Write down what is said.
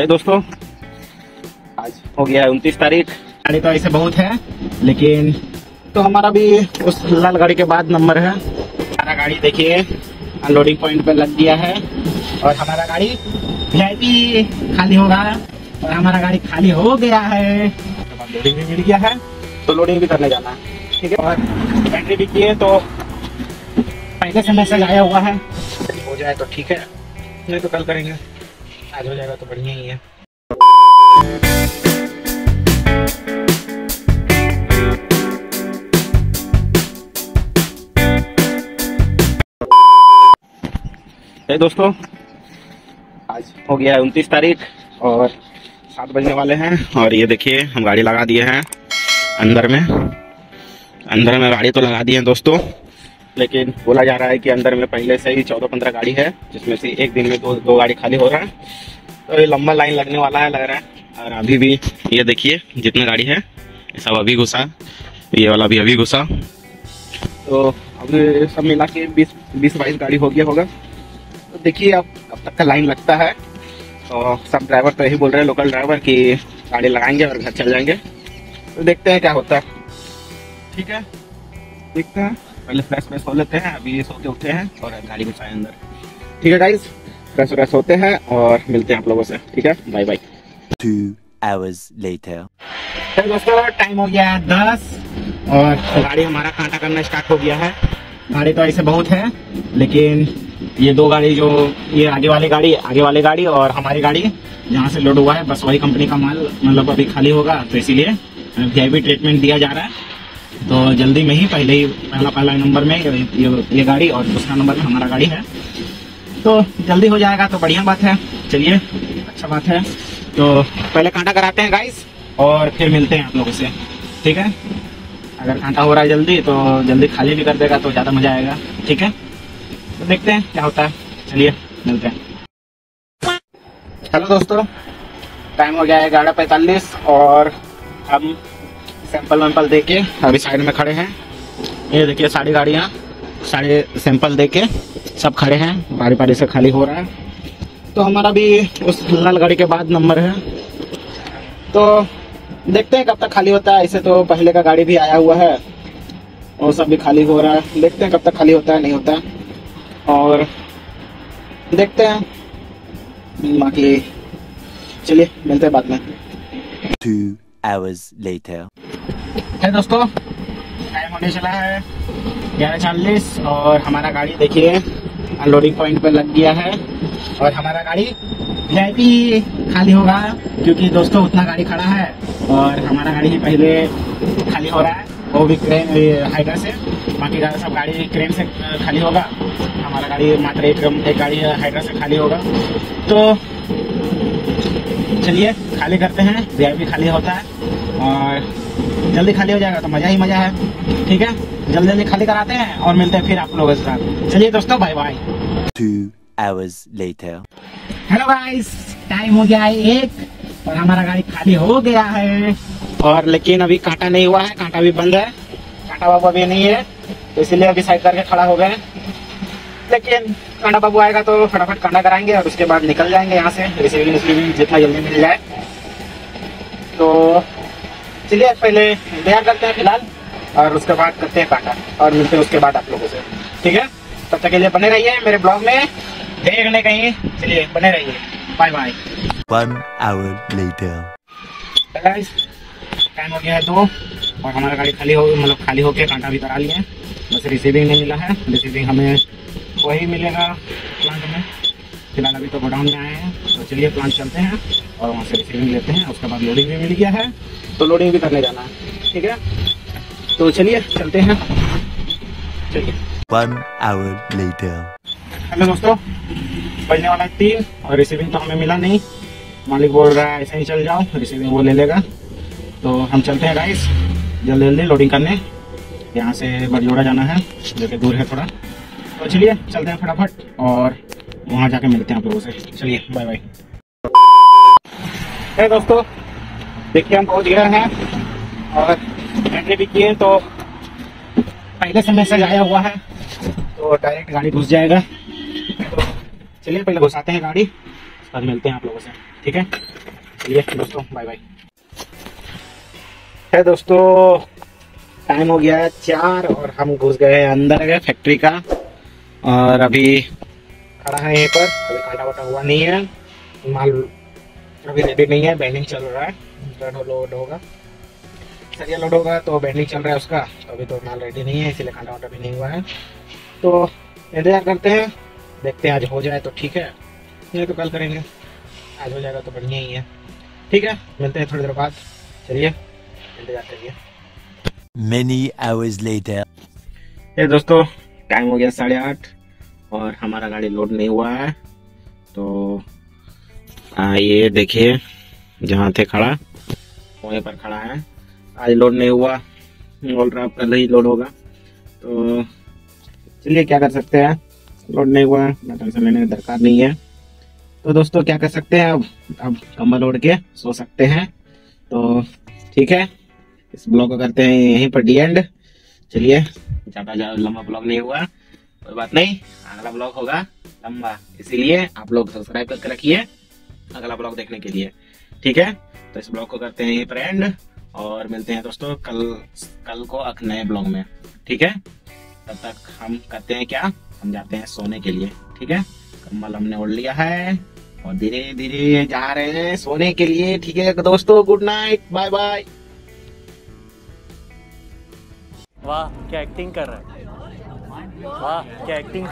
है दोस्तों? आज हो गया है उनतीस तारीख। गाड़ी तो ऐसे बहुत है लेकिन तो हमारा भी उस लाल गाड़ी के बाद नंबर है। हमारा गाड़ी देखिए अनलोडिंग पॉइंट पे लग गया है। और हमारा गाड़ी वी खाली होगा। और हमारा गाड़ी खाली हो गया है। लोडिंग भी मिल गया है तो लोडिंग भी करने जाना है। ठीक है? और बैटरी भी की है तो पहले से मैसेज आया हुआ है। हो जाए तो ठीक है नहीं तो कल करेंगे। आज हो जाएगा तो बढ़िया ही है। दोस्तों, आज हो गया है उनतीस तारीख और सात बजने वाले हैं और ये देखिए, हम गाड़ी लगा दिए हैं अंदर में। अंदर में गाड़ी तो लगा दिए हैं दोस्तों। लेकिन बोला जा रहा है कि अंदर में पहले से ही चौदह पंद्रह गाड़ी है, जिसमें से एक दिन में दो दो गाड़ी खाली हो रहा है। तो ये लंबा लाइन लगने वाला है, लग रहा है। और अभी भी ये देखिए जितना गाड़ी है सब अभी घुसा, ये वाला भी अभी घुसा। तो अभी सब मिला के बीस बीस, बाईस गाड़ी हो गया होगा। तो देखिए अब अब तक का लाइन लगता है। तो सब ड्राइवर तो यही बोल रहे हैं, लोकल ड्राइवर कि गाड़ी लगाएँगे और घर चल जाएँगे। तो देखते हैं क्या होता है। ठीक है? देखते हैं। पहले फ्रेश फ्रेश हो लेते हैं अभी सो के उठे हैं और गाड़ी घुसाए अंदर। ठीक है गाइस फ्रेश फ्रेश होते हैं और मिलते हैं आप लोगों से। ठीक है? Bye bye Two hours later. तो दोस्तों टाइम हो गया है दस और गाड़ी हमारा कांटा करना स्टार्ट हो गया है। गाड़ी तो ऐसे बहुत है लेकिन ये दो गाड़ी जो ये आगे वाली गाड़ी आगे वाली गाड़ी और हमारी गाड़ी जहाँ से लोड हुआ है। बस वही कंपनी का माल मतलब अभी खाली होगा तो इसीलिए वी ट्रीटमेंट दिया जा रहा है। तो जल्दी में ही पहले ही पहला पहला नंबर में ये, ये, गाड़ी और दूसरा नंबर में हमारा गाड़ी है। तो जल्दी हो जाएगा तो बढ़िया बात है। चलिए अच्छा बात है। तो पहले कांटा कराते हैं गाइस और फिर मिलते हैं आप लोगों से। ठीक है? अगर कांटा हो रहा है जल्दी तो जल्दी खाली भी कर देगा तो ज़्यादा मज़ा आएगा। ठीक है? तो देखते हैं क्या होता है। चलिए मिलते हैं। हेलो दोस्तों टाइम हो गया है ग्यारह पैंतालीस और हम सैंपल वैम्पल दे के अभी साइड में खड़े हैं। ये देखिए सारी गाड़ियाँ, सारे सैंपल दे के सब खड़े हैं बारी बारी से खाली हो रहा है। तो हमारा भी उस लाल गाड़ी के बाद नंबर है। तो देखते हैं कब तक खाली होता है। ऐसे तो पहले का गाड़ी भी आया हुआ है और सब भी खाली हो रहा है। देखते हैं कब तक खाली होता है, नहीं होता और देखते हैं। बाकी चलिए, मिलते हैं बाद में। Two hours later. है दोस्तों? टाइम होने चला है। ग्यारह चालीस और हमारा गाड़ी देखिए अनलोडिंग पॉइंट पर लग गया है। और हमारा गाड़ी वीआईपी खाली होगा क्योंकि दोस्तों उतना गाड़ी खड़ा है। और हमारा गाड़ी ही पहले खाली हो रहा है। वो भी क्रेन हाइड्रा से। बाकी का सब गाड़ी क्रेन से खाली होगा। हमारा गाड़ी मात्र एक, एक गाड़ी हाइड्रा से खाली होगा। तो चलिए खाली करते हैं। वी खाली होता है। और जल्दी खाली हो जाएगा तो मज़ा ही मज़ा है। ठीक है? जल्दी जल्दी खाली कराते हैं और मिलते हैं फिर आप लोगों के साथ। चलिए दोस्तों bye bye hours later. Hello guys time हो गया है एक और हमारा गाड़ी खाली हो गया है। और लेकिन अभी कांटा नहीं हुआ है कांटा भी बंद है। कांटा बाबू अभी नहीं है तो इसीलिए अभी साइड करके खड़ा हो गए। लेकिन कांटा बाबू आएगा तो फटाफट कांटा कराएँगे और उसके बाद निकल जाएँगे यहाँ से। रिसीविंग रिसीविंग जितना जल्दी मिल जाए। तो चलिए पहले इंतज़ार करते हैं फ़िलहाल और उसके बाद करते हैं कांटा और मिलते हैं उसके बाद आप लोगों से। ठीक है? तब तक के लिए बने रहिए मेरे ब्लॉग में। देखने कहीं चलिए बने रहिए। Bye bye One hour later. Time हो गया है दो और हमारा गाड़ी खाली हो मतलब खाली होके कांटा भी करा लिए बस रिसीविंग नहीं मिला है। रिसीविंग हमें वही मिलेगा प्लांट में। फ़िलहाल अभी तो गोडाउन में आए हैं। तो चलिए प्लांट चलते हैं और वहाँ से रिसीविंग लेते हैं। उसके बाद लोडिंग भी मिल गया है। तो लोडिंग भी करने जाना है। ठीक है? तो चलिए चलते हैं। चलिए. हेलो दोस्तों बजने वाला है तीन और रिसीविंग तो हमें मिला नहीं। मालिक बोल रहा है ऐसे ही चल जाओ रिसीविंग वो ले लेगा। तो हम चलते हैं गाइस जल्दी जल्दी लोडिंग करने। यहाँ से बरजोड़ा जाना है जो कि दूर है थोड़ा। तो चलिए चलते हैं फटाफट। और वहाँ जाके मिलते हैं आप लोगों से। चलिए बाय बाय है दोस्तों, देखिए हम पहुँच गए हैं और एंट्री भी किए तो पहले से मैसेज आया हुआ है तो डायरेक्ट गाड़ी घुस जाएगा। तो चलिए, पहले घुसाते हैं गाड़ी, उसके बाद मिलते हैं आप लोगों से, ठीक है? चलिए, दोस्तों बाय बाय है दोस्तों टाइम हो गया है चार और हम घुस गए हैं अंदर गए फैक्ट्री का, और अभी खड़ा है यहीं पर। अभी काटा वाटा हुआ नहीं है। माल अभी रेडी नहीं है। बैंडिंग चल रहा है। रन लोड होगा। सरिया लोड होगा तो बैंडिंग चल रहा है उसका। तो अभी तो माल रेडी नहीं है इसीलिए कांटा वाटा भी नहीं हुआ है। तो इंतज़ार करते हैं। देखते हैं आज हो जाए तो ठीक है। नहीं तो कल करेंगे। आज हो जाएगा तो बढ़िया ही है। ठीक है मिलते हैं थोड़ी देर बाद। चलिए इंतज़ार करिए। Many hours later. ये दोस्तों टाइम हो गया साढ़े आठ। और हमारा गाड़ी लोड नहीं हुआ है। तो आ, ये देखिए जहाँ थे खड़ा वहीं पर खड़ा है। आज लोड नहीं हुआ। बोल रहा कल ही लोड होगा। तो चलिए क्या कर सकते हैं? लोड नहीं हुआ मैं टेंशन लेने दरकार नहीं है। तो दोस्तों क्या कर सकते हैं? अब अब कंबल ओढ़ के सो सकते हैं। तो ठीक है। इस ब्लॉग को करते हैं यहीं पर डी एंड। चलिए ज़्यादा ज़्यादा लंबा ब्लॉग नहीं हुआ। कोई बात नहीं, अगला ब्लॉग होगा। लंबा। इसीलिए आप लोग सब्सक्राइब करके रखिए, अगला ब्लॉग देखने के लिए। ठीक है? तो इस ब्लॉग को करते हैं यहीं पर एंड और मिलते हैं दोस्तों कल कल को एक नए ब्लॉग में। ठीक है? तब तक हम करते हैं क्या? हम जाते हैं सोने के लिए। ठीक है? कम्बल हमने ओढ़ लिया है, और धीरे धीरे जा रहे हैं सोने के लिए। ठीक है दोस्तों गुड नाइट बाय बाय वाह, क्या एक्टिंग कर रहा है? वाह क्या एक्टिंग